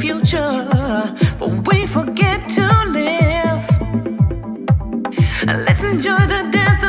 future, but we forget to live. Let's enjoy the dance